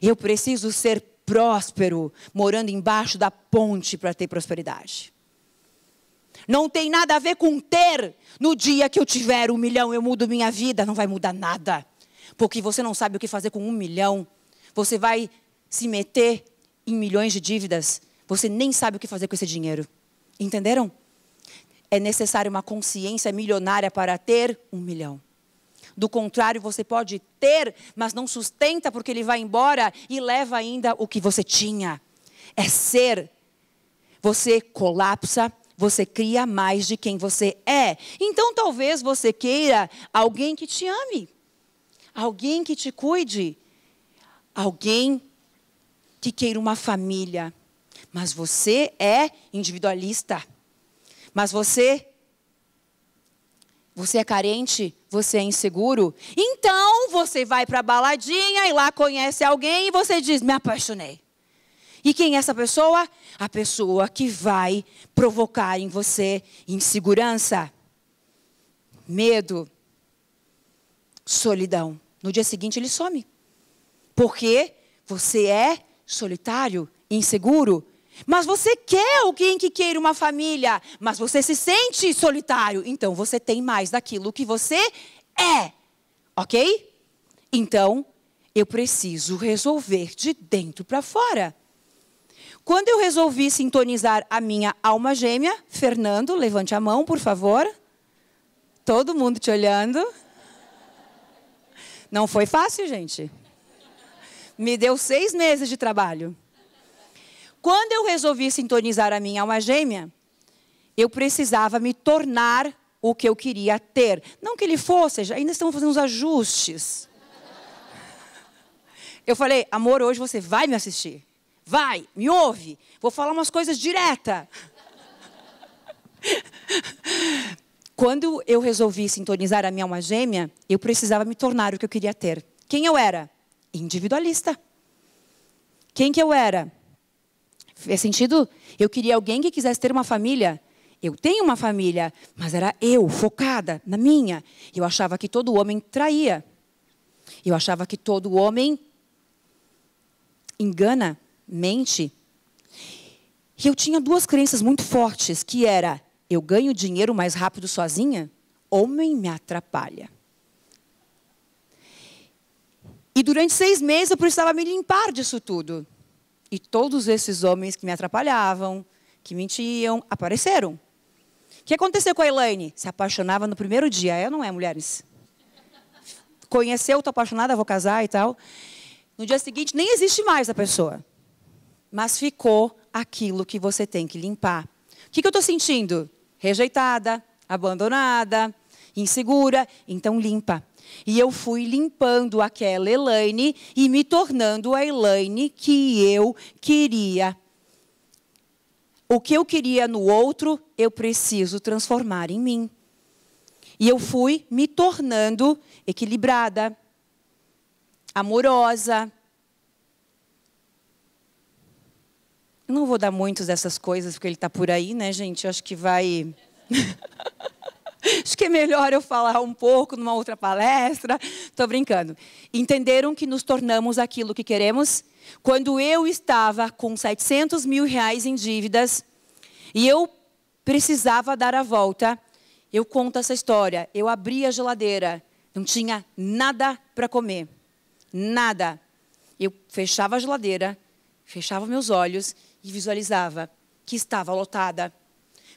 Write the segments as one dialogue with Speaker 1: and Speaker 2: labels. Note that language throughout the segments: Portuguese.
Speaker 1: Eu preciso ser próspero, morando embaixo da ponte para ter prosperidade. Não tem nada a ver com ter. No dia que eu tiver um milhão, eu mudo minha vida. Não vai mudar nada. Porque você não sabe o que fazer com um milhão. Você vai se meter em milhões de dívidas. Você nem sabe o que fazer com esse dinheiro. Entenderam? É necessário uma consciência milionária para ter um milhão. Do contrário, você pode ter, mas não sustenta porque ele vai embora e leva ainda o que você tinha. É ser. Você colapsa, você cria mais de quem você é. Então talvez você queira alguém que te ame, alguém que te cuide, alguém que queira uma família. Mas você é individualista. Mas você você é carente, você é inseguro, então você vai para a baladinha e lá conhece alguém e você diz: "Me apaixonei". E quem é essa pessoa? A pessoa que vai provocar em você insegurança, medo, solidão. No dia seguinte ele some. Porque você é solitário, inseguro, mas você quer alguém que queira uma família, mas você se sente solitário, então você tem mais daquilo que você é. OK? Então, eu preciso resolver de dentro para fora. Quando eu resolvi sintonizar a minha alma gêmea, Fernando, levante a mão, por favor. Todo mundo te olhando. Não foi fácil, gente. Me deu seis meses de trabalho. Quando eu resolvi sintonizar a minha alma gêmea, eu precisava me tornar o que eu queria ter. Não que ele fosse, ainda estamos fazendo uns ajustes. Eu falei, amor, hoje você vai me assistir. Vai, me ouve. Vou falar umas coisas direta. Quando eu resolvi sintonizar a minha alma gêmea, eu precisava me tornar o que eu queria ter. Quem eu era? Individualista. Quem que eu era? Fez sentido? Eu queria alguém que quisesse ter uma família. Eu tenho uma família, mas era eu, focada na minha. Eu achava que todo homem traía. Eu achava que todo homem engana, mente. E eu tinha duas crenças muito fortes, que era eu ganho dinheiro mais rápido sozinha, homem me atrapalha. E durante seis meses eu precisava me limpar disso tudo. E todos esses homens que me atrapalhavam, que mentiam, apareceram. O que aconteceu com a Elaine? Se apaixonava no primeiro dia. Ou não é, mulheres? Conheceu, estou apaixonada, vou casar e tal. No dia seguinte, nem existe mais a pessoa. Mas ficou aquilo que você tem que limpar. O que, que eu estou sentindo? Rejeitada, abandonada, insegura. Então, limpa. E eu fui limpando aquela Elaine e me tornando a Elaine que eu queria. O que eu queria no outro, eu preciso transformar em mim. E eu fui me tornando equilibrada, amorosa. Eu não vou dar muitas dessas coisas, porque ele está por aí, né, gente? Eu acho que vai. Acho que é melhor eu falar um pouco numa outra palestra. Estou brincando. Entenderam que nos tornamos aquilo que queremos? Quando eu estava com 700 mil reais em dívidas e eu precisava dar a volta, eu conto essa história. Eu abri a geladeira, não tinha nada para comer. Nada. Eu fechava a geladeira, fechava meus olhos e visualizava que estava lotada.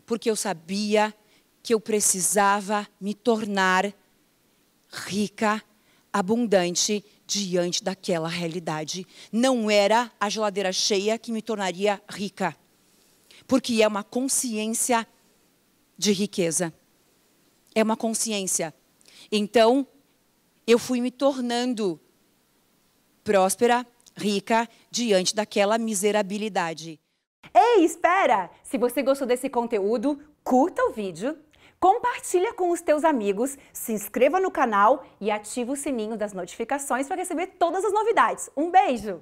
Speaker 1: Porque eu sabia que eu precisava me tornar rica, abundante diante daquela realidade. Não era a geladeira cheia que me tornaria rica, porque é uma consciência de riqueza. É uma consciência. Então, eu fui me tornando próspera, rica, diante daquela miserabilidade.
Speaker 2: Ei, espera! Se você gostou desse conteúdo, curta o vídeo, Compartilha com os teus amigos, se inscreva no canal e ativa o sininho das notificações para receber todas as novidades. Um beijo!